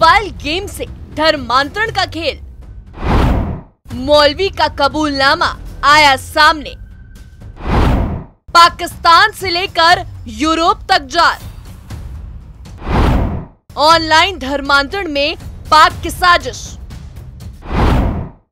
Mobile game से धर्मांतरण का खेल। मौलवी का कबूलनामा आया सामने। पाकिस्तान से लेकर यूरोप तक जार ऑनलाइन धर्मांतरण में पाक की साजिश।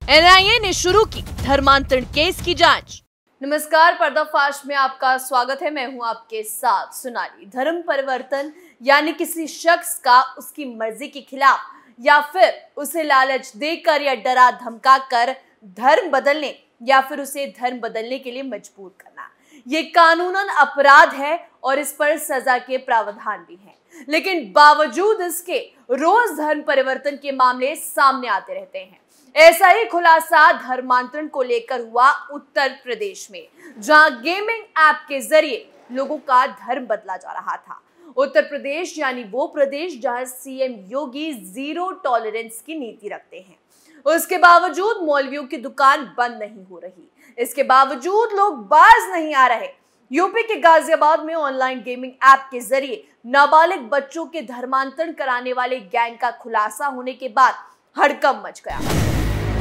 एनआईए ने शुरू की धर्मांतरण केस की जाँच। नमस्कार, पर्दाफाश में आपका स्वागत है। मैं हूँ आपके साथ सुनाली। धर्म परिवर्तन, यानी किसी शख्स का उसकी मर्ज़ी के खिलाफ, या फिर उसे लालच देकर या डरा धमका कर धर्म बदलने, या फिर उसे धर्म बदलने के लिए मजबूर करना। ये कानूनन अपराध है और इस पर सजा के प्रावधान भी हैं। लेकिन बावजूद इसके, रोज धर्म परिवर्तन के मामले सामने आते रहते हैं। ऐसा ही खुलासा धर्मांतरण को लेकर हुआ उत्तर प्रदेश में, जहाँ गेमिंग ऐप के ज़रिए लोगों का धर्म बदला जा रहा था। उत्तर प्रदेश, यानी वो प्रदेश जहाँ सीएम योगी ज़ीरो टॉलरेंस की नीति रखते हैं। उसके बावजूद मौलवियों की दुकान बंद नहीं हो रही। इसके बावजूद लोग बाज नहीं आ रहे। यूपी के गाजियाबाद में ऑनलाइन गेमिंग ऐप के ज़रिए नाबालिग बच्चों के धर्मांतरण कराने वाले गैंग का खुलासा होने के बाद हड़कम मच गया।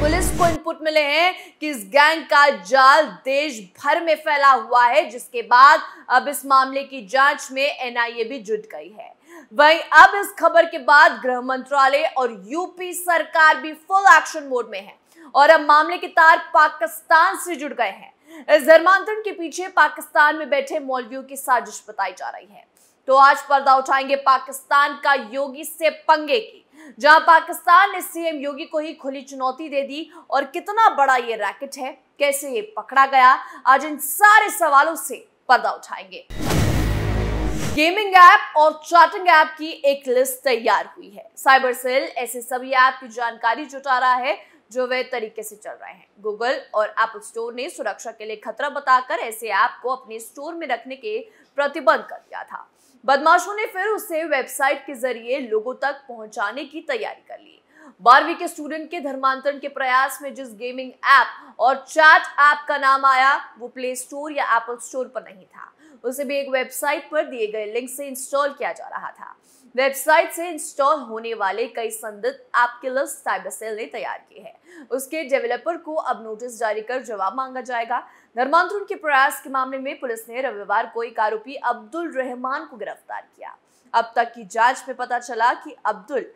पुलिस को इनपुट मिले हैं कि इस गैंग का जाल देश भर में फैला हुआ है, जिसके बाद अब इस मामले की जाँच में एनआईए भी जुट गई है। वहीं अब इस खबर के बाद गृह मंत्रालय और यूपी सरकार भी फुल एक्शन मोड में है और अब मामले के तार पाकिस्तान से जुड़ गए हैं। इस धर्मांतरण के पीछे पाकिस्तान में बैठे मौलवियों की साजिश बताई जा रही है। तो आज पर्दा उठाएँगे पाकिस्तान का योगी से पंगे की, जहाँ पाकिस्तान ने सीएम योगी को ही खुली चुनौती दे दी। और कितना बड़ा ये रैकेट है, कैसे ये पकड़ा गया, आज इन सारे सवालों से पर्दा उठाएँगे। गेमिंग ऐप और चैटिंग ऐप की एक लिस्ट तैयार हुई है। साइबर सेल, ऐसे सभी ऐप की जानकारी जुटा रहा है, जो वे तरीके से चल रहे हैं। गूगल और एप्पल स्टोर ने सुरक्षा के लिए खतरा बताकर ऐसे ऐप को अपने स्टोर में रखने के प्रतिबंध कर दिया था। बदमाशों ने फिर उसे वेबसाइट के ज़रिए लोगों तक पहुँचाने की तैयारी कर ली। बारहवीं के स्टूडेंट के धर्मांतरण के प्रयास में जिस गेमिंग ऐप और चैट ऐप का नाम आया, वो प्ले स्टोर या एप्पल स्टोर पर नहीं था। उसे भी एक वेबसाइट पर दिए गए लिंक से इंस्टॉल किया जा रहा था। वेबसाइट से इंस्टॉल होने वाले कई संदिग्ध ऐप की लिस्ट साइबर सेल ने तैयार की है। उसके डेवलपर को अब नोटिस जारी कर जवाब मांगा जाएगा। धर्मांतरण के प्रयास के मामले में पुलिस ने रविवार को एक आरोपी अब्दुल रहमान को गिरफ़्तार किया। अब तक की जाँच में पता चला कि अब्दुल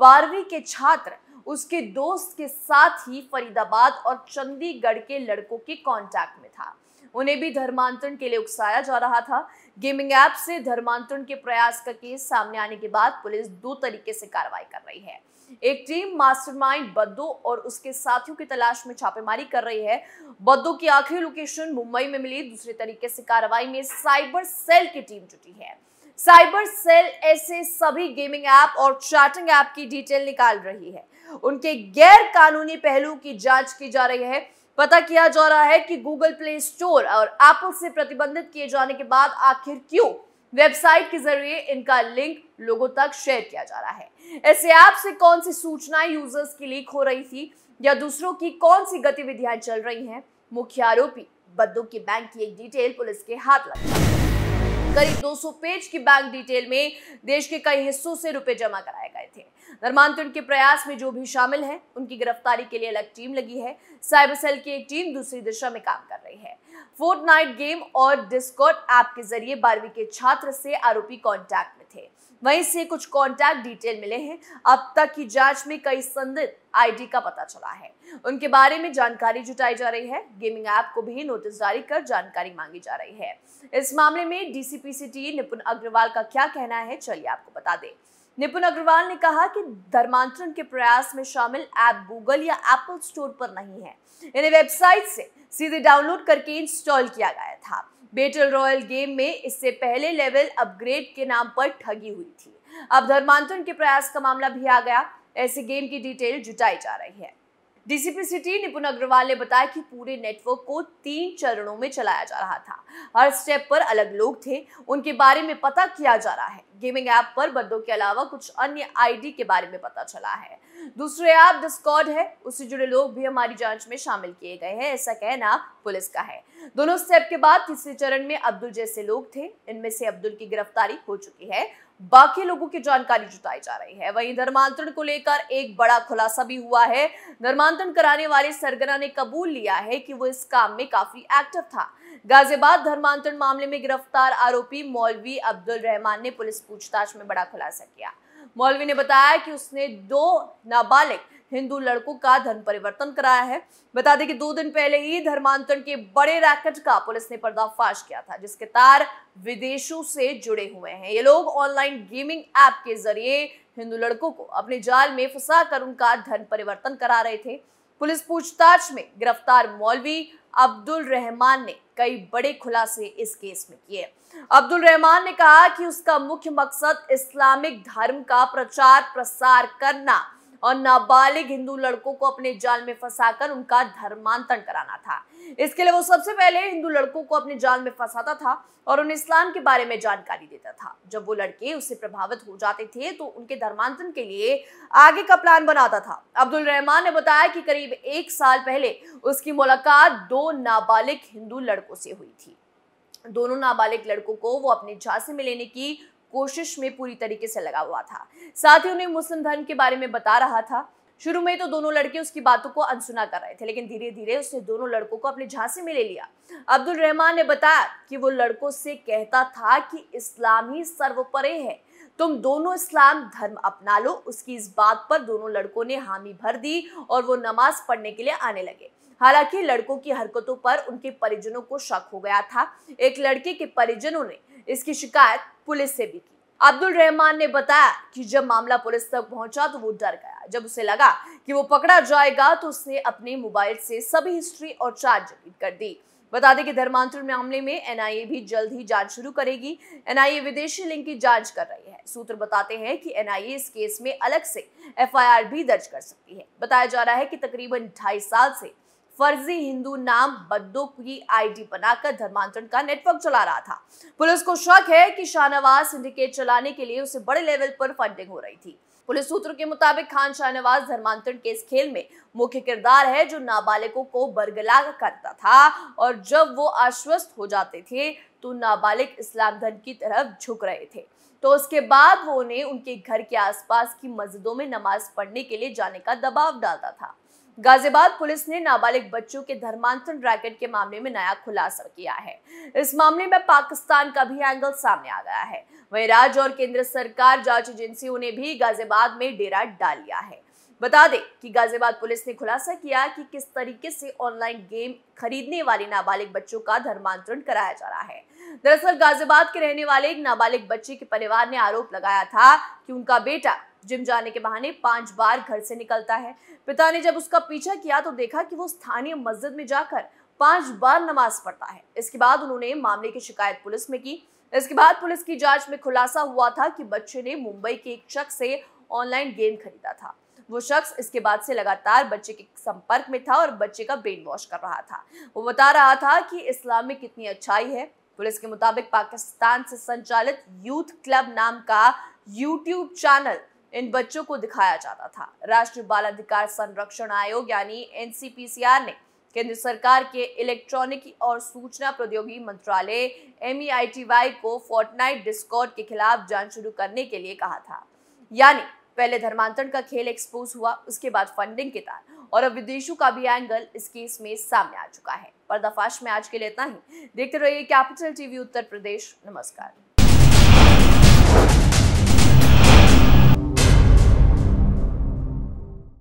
बारहवीं के छात्र, उसके दोस्त के साथ ही फरीदाबाद और चंडीगढ़ के लड़कों के कांटेक्ट में था। उन्हें भी धर्मांतरण के लिए उकसाया जा रहा था। गेमिंग ऐप से धर्मांतरण के प्रयास का केस सामने आने के बाद पुलिस दो तरीके से कार्रवाई कर रही है। एक टीम मास्टरमाइंड बद्दो और उसके साथियों की तलाश में छापेमारी कर रही है। बद्दो की आखिरी लोकेशन मुंबई में मिली। दूसरे तरीके से कार्रवाई में साइबर सेल की टीम जुटी है। साइबर सेल ऐसे सभी गेमिंग ऐप और चैटिंग ऐप की डिटेल निकाल रही है। उनके गैर कानूनी पहलू की जाँच की जा रही है। पता किया जा रहा है कि गूगल प्ले स्टोर और एप्पल से प्रतिबंधित किए जाने के बाद आखिर क्यों वेबसाइट के ज़रिए इनका लिंक लोगों तक शेयर किया जा रहा है? ऐसे ऐप से कौन सी सूचनाएँ यूज़र्स की लीक हो रही थी या दूसरों की कौन सी गतिविधियाँ चल रही हैं? मुख्य आरोपी बद्दू की बैंक की एक डिटेल पुलिस के हाथ लगी करीब 200 पेज की बैंक डिटेल में देश के कई हिस्सों से रुपए जमा कराए गए। थे। धर्मांतरण के प्रयास में जो भी शामिल हैं, उनकी गिरफ्तारी के लिए अलग टीम लगी है। साइबर सेल की एक टीम दूसरी दिशा में काम कर रही है। फोर्ट नाइट गेम और डिस्कॉट ऐप के ज़रिए बारहवीं के छात्र से आरोपी कॉन्टैक्ट में थे। वहीं से कुछ कॉन्टैक्ट डिटेल मिले हैं। अब तक की जाँच में कई संदिग्ध आईडी का पता चला है। उनके बारे में जानकारी जुटाई जा रही है। गेमिंग ऐप को भी नोटिस जारी कर जानकारी मांगी जा रही है। इस मामले में डीसीपी सिटी निपुण अग्रवाल का क्या कहना है, चलिए आपको बता दें। निपुण अग्रवाल ने कहा कि धर्मांतरण के प्रयास में शामिल ऐप गूगल या एप्पल स्टोर पर नहीं है। इन्हें वेबसाइट से सीधे डाउनलोड करके इंस्टॉल किया गया था। बेटल रॉयल गेम में इससे पहले लेवल अपग्रेड के नाम पर ठगी हुई थी। अब धर्मांतरण के प्रयास का मामला भी आ गया। ऐसे गेम की डिटेल जुटाई जा रही है। डीसीपी सिटी निपुण अग्रवाल ने बताया कि पूरे नेटवर्क को तीन चरणों में चलाया जा रहा था। हर स्टेप पर अलग लोग थे। उनके बारे में पता किया जा रहा है। गेमिंग ऐप पर बद्दों के अलावा कुछ अन्य आईडी के बारे में पता चला है। दूसरे ऐप डिस्कॉर्ड है। उससे जुड़े लोग भी हमारी जाँच में शामिल किए गए हैं, ऐसा कहना पुलिस का है। दोनों स्टेप के बाद तीसरे चरण में अब्दुल जैसे लोग थे। इनमें से अब्दुल की गिरफ्तारी हो चुकी है। बाकी लोगों की जानकारी जुटाई जा रही है। वहीं धर्मांतरण को लेकर एक बड़ा खुलासा भी हुआ है। धर्मांतरण कराने वाले सरगना ने कबूल लिया है कि वो इस काम में काफ़ी एक्टिव था। गाजियाबाद धर्मांतरण मामले में गिरफ़्तार आरोपी मौलवी अब्दुल रहमान ने पुलिस पूछताछ में बड़ा खुलासा किया। मौलवी ने बताया कि उसने दो नाबालिग हिंदू लड़कों का धर्म परिवर्तन कराया है। बता दें कि दो दिन पहले ही धर्मांतरण के बड़े रैकेट का पुलिस ने पर्दाफाश किया था, जिसके तार विदेशों से जुड़े हुए हैं। ये लोग ऑनलाइन गेमिंग ऐप के ज़रिए हिंदू लड़कों को अपने जाल में फंसा कर उनका धर्म परिवर्तन करा रहे थे। पुलिस पूछताछ में गिरफ़्तार मौलवी अब्दुल रहमान ने कई बड़े खुलासे इस केस में किए। अब्दुल रहमान ने कहा कि उसका मुख्य मकसद इस्लामिक धर्म का प्रचार प्रसार करना और नाबालिग हिंदू लड़कों को अपने जाल में फंसाकर उनका धर्मांतरण कराना था। इसके लिए वो सबसे पहले हिंदू लड़कों को अपने जाल में फंसाता था और उन्हें इस्लाम के बारे में जानकारी देता था। जब वो लड़के उससे प्रभावित हो जाते थे तो उनके धर्मांतरण के लिए आगे का प्लान बनाता था। अब्दुल रहमान ने बताया कि करीब एक साल पहले उसकी मुलाकात दो नाबालिग हिंदू लड़कों से हुई थी। दोनों नाबालिग लड़कों को वो अपने झांसे में लेने की कोशिश में पूरी तरीके से लगा हुआ था। साथ ही उन्हें मुस्लिम धर्म के बारे में बता रहा था। शुरू में तो दोनों लड़के उसकी बातों को अनसुना कर रहे थे, लेकिन धीरे धीरे उसने दोनों लड़कों को अपने झांसे में ले लिया। अब्दुल रहमान ने बताया कि वो लड़कों से कहता था कि इस्लाम ही सर्वोपरि है। तुम दोनों इस्लाम धर्म अपना लो। उसकी इस बात पर दोनों लड़कों ने हामी भर दी और वो नमाज़ पढ़ने के लिए आने लगे। हालाँकि लड़कों की हरकतों पर उनके परिजनों को शक हो गया था। एक लड़के के परिजनों ने इसकी शिकायत पुलिस से भी की। अब्दुल रहमान ने बताया कि जब मामला पुलिस तक पहुँचा तो वो डर गया। जब उसे लगा कि वो पकड़ा जाएगा तो उसने अपने मोबाइल से सभी हिस्ट्री और चार्ज डिलीट कर दी। बता दें कि धर्मांतरण मामले में एनआईए भी जल्द ही जाँच शुरू करेगी। एनआईए विदेशी लिंक की जाँच कर रही है। सूत्र बताते हैं कि एनआईए इस केस में अलग से एफआईआर भी दर्ज कर सकती है। बताया जा रहा है कि तकरीबन ढाई साल से फर्जी हिंदू नाम बद्दों की आईडी बनाकर धर्मांतरण का नेटवर्क चला रहा था। पुलिस को शक है कि शाहनवाज सिंडिकेट चलाने के लिए उसे बड़े लेवल पर फंडिंग हो रही थी। पुलिस सूत्रों के मुताबिक खान शाहनवाज धर्मांतरण के इस खेल में मुख्य किरदार है जो नाबालिगों को बरगला करता था और जब वो आश्वस्त हो जाते थे तो नाबालिग इस्लाम धर्म की तरफ़ झुक रहे थे। तो उसके बाद वो उन्हें उनके घर के आसपास की मस्जिदों में नमाज़ पढ़ने के लिए जाने का दबाव डालता था। गाजियाबाद पुलिस ने नाबालिग बच्चों के धर्मांतरण रैकेट के मामले में नया खुलासा किया है। इस मामले में पाकिस्तान का भी एंगल सामने आ गया है। वही राज्य और केंद्र सरकार, जाँच एजेंसियों ने भी गाजियाबाद में डेरा डाल लिया है। बता दें कि गाजियाबाद पुलिस ने खुलासा किया कि किस तरीके से ऑनलाइन गेम खरीदने वाले नाबालिग बच्चों का धर्मांतरण कराया जा रहा है। दरअसल गाजियाबाद के रहने वाले एक नाबालिग बच्चे के परिवार ने आरोप लगाया था कि उनका बेटा जिम जाने के बहाने पाँच बार घर से निकलता है। पिता ने जब उसका पीछा किया तो देखा कि वो स्थानीय मस्जिद में जाकर पाँच बार नमाज़ पढ़ता है। इसके बाद उन्होंने मामले की शिकायत पुलिस में की। इसके बाद पुलिस की जाँच में खुलासा हुआ था कि बच्चे ने मुंबई के एक शख्स से ऑनलाइन गेम खरीदा था। वो शख्स इसके बाद से लगातार बच्चे के संपर्क में था और बच्चे का ब्रेन वॉश कर रहा था। वो बता रहा था कि इस्लाम में कितनी अच्छाई है। पुलिस के मुताबिक पाकिस्तान से संचालित यूथ क्लब नाम का यूट्यूब चैनल इन बच्चों को दिखाया जाता था। राष्ट्रीय बाल अधिकार संरक्षण आयोग यानी एनसीपीसीआर ने केंद्र सरकार के इलेक्ट्रॉनिक और सूचना प्रौद्योगिकी मंत्रालय एम e को फोर्टनाइट डिस्कॉर्ड के खिलाफ जाँच शुरू करने के लिए कहा था। यानी पहले धर्मांतरण का खेल एक्सपोज हुआ, उसके बाद फंडिंग के तार, और अब विदेशों का भी एंगल इस केस में सामने आ चुका है। पर्दाफाश में आज के लिए इतना ही। देखते रहिए कैपिटल टीवी उत्तर प्रदेश। नमस्कार।